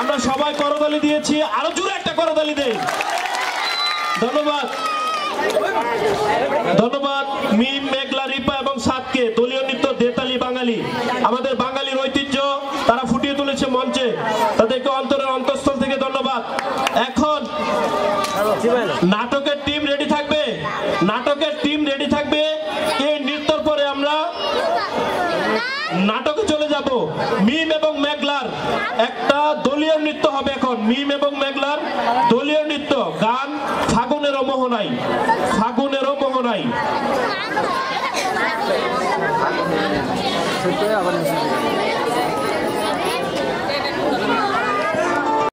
আমরা সবাই করতালি দিয়েছি। আরও জোরে একটা করতালি দেই। ধন্যবাদ। ধন্যবাদ, মিম, মেঘলা, রিপা এবং সাতকে। দলীয় নৃত্য দেতালি বাঙালি। আমাদের বাঙালির ঐতিহ্য, তারা ফুটিয়ে তুলেছে মঞ্চে। তাদেরকে অন্তরের অন্তঃস্থল থেকে ধন্যবাদ। এখন নাটকের টিম রেডি থাকবে। নাটকের টিম রেডি থাকবে। এই নৃত্যর পরে আমরা? নাটকে যাব। মিম এবং মেঘলার একটা দলীয় নৃত্য হবে এখন। মিম এবং মেঘলার দলীয় নৃত্য। গান ফাগুনেরও মোহনাই ফাগুনেরও মোহনাই আবার দিকে।